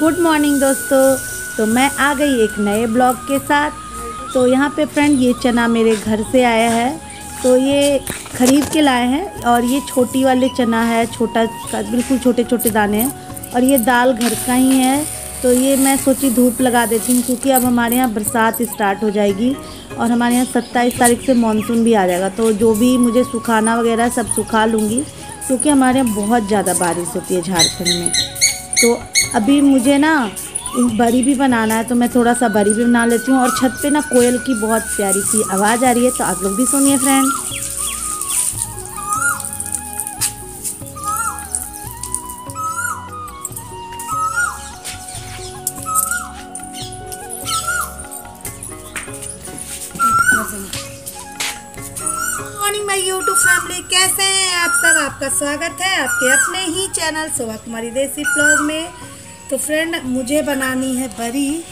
Good morning दोस्तों। तो मैं आ गई एक नए ब्लॉग के साथ। तो यहाँ पे फ्रेंड ये चना मेरे घर से आया है। तो ये खरीद के लाए हैं और ये छोटी वाले चना है, छोटा बिल्कुल छोटे छोटे दाने हैं और ये दाल घर का ही है। तो ये मैं सोची धूप लगा देती हूँ क्योंकि अब हमारे यहाँ बरसात स्टार्ट हो जाएगी और हमारे यहाँ सत्ताईस तारीख से मानसून भी आ जाएगा। तो जो भी मुझे सुखाना वगैरह सब सुखा लूँगी क्योंकि हमारे यहाँ बहुत ज़्यादा बारिश होती है झारखंड में। तो अभी मुझे ना बरी भी बनाना है तो मैं थोड़ा सा बरी भी बना लेती हूँ और छत पे ना कोयल की बहुत प्यारी सी आवाज़ आ रही है तो आप लोग भी सुनिए फ्रेंड कैसे हैं आप सब? आपका स्वागत है आपके अपने ही चैनल सुबह कुमारी देसी ब्लॉग में। तो फ्रेंड, मुझे बनानी है बरी।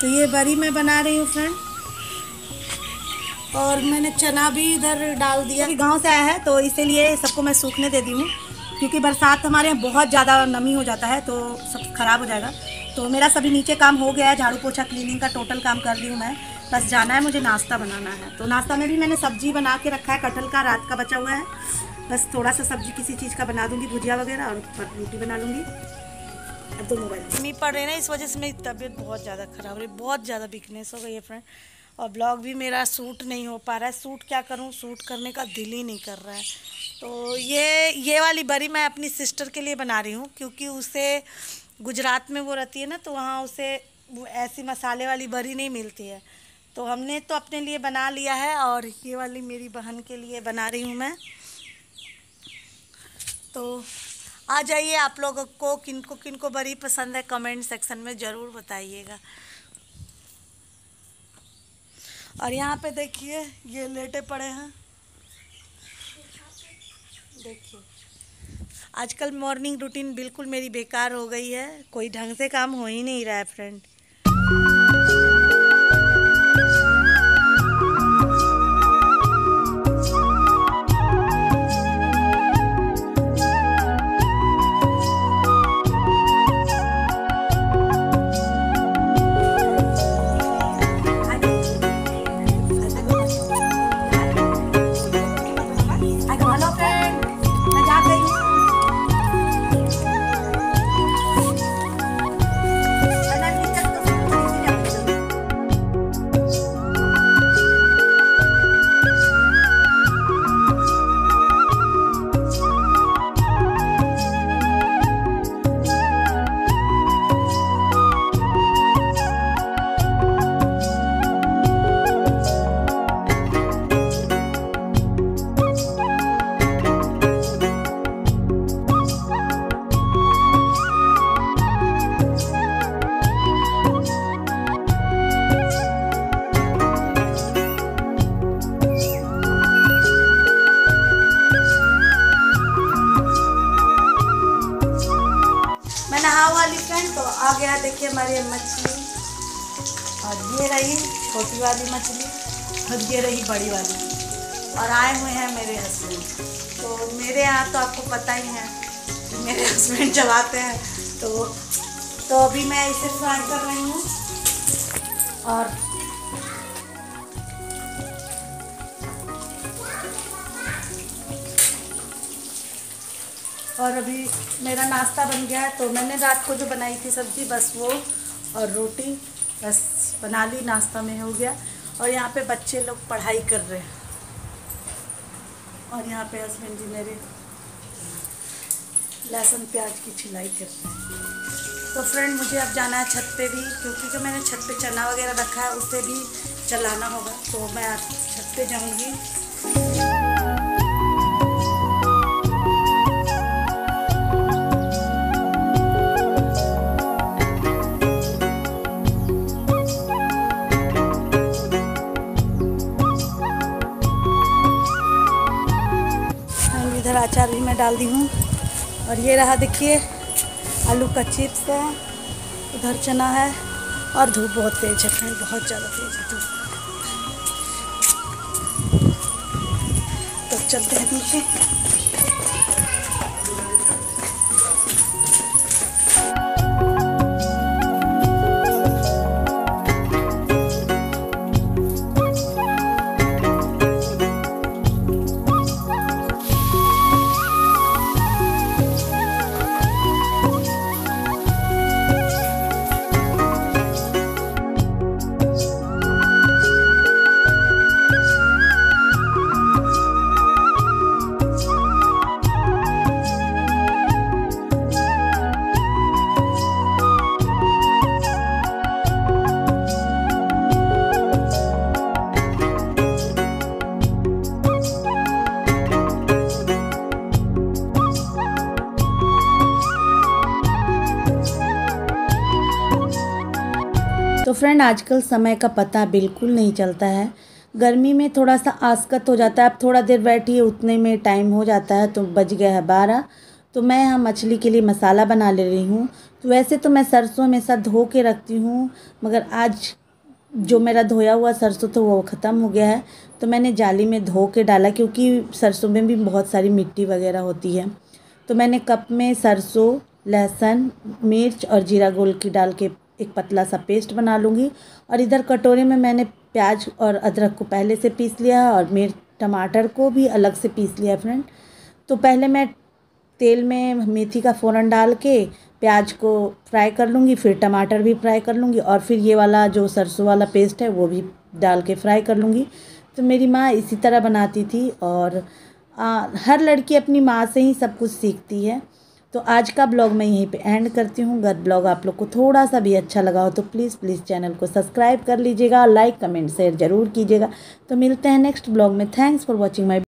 तो ये बरी मैं बना रही हूँ फ्रेंड। और मैंने चना भी इधर डाल दिया। गाँव से आया है तो इसीलिए सबको मैं सूखने दे दी हूँ। क्योंकि बरसात हमारे यहाँ बहुत ज़्यादा नमी हो जाता है तो सब खराब हो जाएगा। तो मेरा सभी नीचे काम हो गया है, झाड़ू पोछा क्लीनिंग का टोटल काम कर दी हूँ मैं। बस जाना है, मुझे नाश्ता बनाना है। तो नाश्ता में भी मैंने सब्ज़ी बना के रखा है, कटहल का रात का बचा हुआ है। बस थोड़ा सा सब्ज़ी किसी चीज़ का बना दूँगी, भुजिया वगैरह और रोटी बना लूँगी। अब तो मोबाइल मी पड़ रही ना, इस वजह से मेरी तबीयत बहुत ज़्यादा ख़राब हो रही बहुत ज़्यादा वीकनेस हो गई है फ्रेंड और ब्लॉग भी मेरा सूट नहीं हो पा रहा है। सूट क्या करूँ? सूट करने का दिल ही नहीं कर रहा है। तो ये ये वाली बरी मैं अपनी सिस्टर के लिए बना रही हूँ, क्योंकि उसे गुजरात में वो रहती है ना तो वहाँ उसे ऐसी मसाले वाली बरी नहीं मिलती है। तो हमने तो अपने लिए बना लिया है और ये वाली मेरी बहन के लिए बना रही हूँ मैं। तो आ जाइए आप लोगों को, किनको किनको बड़ी पसंद है कमेंट सेक्शन में ज़रूर बताइएगा। और यहाँ पे देखिए, ये लेटे पड़े हैं। देखिए, आजकल मॉर्निंग रूटीन बिल्कुल मेरी बेकार हो गई है। कोई ढंग से काम हो ही नहीं रहा है फ्रेंड आ गया देखिए हमारी मछली। और ये रही छोटी वाली मछली। और ये रही बड़ी वाली। और आए हुए हैं मेरे हस्बैंड तो मेरे यहाँ तो आपको पता ही है कि मेरे हस्बैंड जब आते हैं तो तो अभी मैं इसे फ्राई कर रही हूँ। और और अभी मेरा नाश्ता बन गया है तो मैंने रात को जो बनाई थी सब्ज़ी, बस वो और रोटी, बस बना ली, नाश्ता में हो गया। और यहाँ पे बच्चे लोग पढ़ाई कर रहे हैं। और यहाँ पे हस्बैंड जी मेरे लहसुन प्याज की छिलाई कर रहे हैं। तो फ्रेंड मुझे अब जाना है छत पे भी, क्योंकि जो मैंने छत पे चना वगैरह रखा है, उसे भी चलाना होगा तो मैं छत पे जाऊँगी। मैं डाल दी हूँ। और ये रहा देखिए, आलू का चिप्स है, उधर चना है, और धूप बहुत तेज है फ्रेंड, बहुत ज़्यादा तेज है धूप। तो चलते हैं नीचे फ्रेंड आजकल समय का पता बिल्कुल नहीं चलता है। गर्मी में थोड़ा सा आसकत हो जाता है। अब थोड़ा देर बैठिए, उतने में टाइम हो जाता है तो बज गया है बारह। तो मैं यहाँ मछली के लिए मसाला बना ले रही हूँ। तो वैसे तो मैं सरसों में हमेशा धो के रखती हूँ, मगर आज जो मेरा धोया हुआ सरसों तो वो ख़त्म हो गया है। तो मैंने जाली में धो के डाला, क्योंकि सरसों में भी बहुत सारी मिट्टी वगैरह होती है। तो मैंने कप में सरसों, लहसुन, मिर्च और जीरा गोल की डाल के एक पतला सा पेस्ट बना लूँगी। और इधर कटोरे में मैंने प्याज और अदरक को पहले से पीस लिया और मिर्च टमाटर को भी अलग से पीस लिया फ्रेंड। तो पहले मैं तेल में मेथी का फ़ोरन डाल के प्याज को फ्राई कर लूँगी फिर टमाटर भी फ्राई कर लूँगी और फिर ये वाला जो सरसों वाला पेस्ट है वो भी डाल के फ्राई कर लूँगी। तो मेरी माँ इसी तरह बनाती थी और आ, हर लड़की अपनी माँ से ही सब कुछ सीखती है। तो आज का ब्लॉग मैं यहीं पे एंड करती हूँ। अगर ब्लॉग आप लोग को थोड़ा सा भी अच्छा लगा हो तो प्लीज़ प्लीज़ चैनल को सब्सक्राइब कर लीजिएगा लाइक, कमेंट, शेयर ज़रूर कीजिएगा। तो मिलते हैं नेक्स्ट ब्लॉग में। Thanks for watching my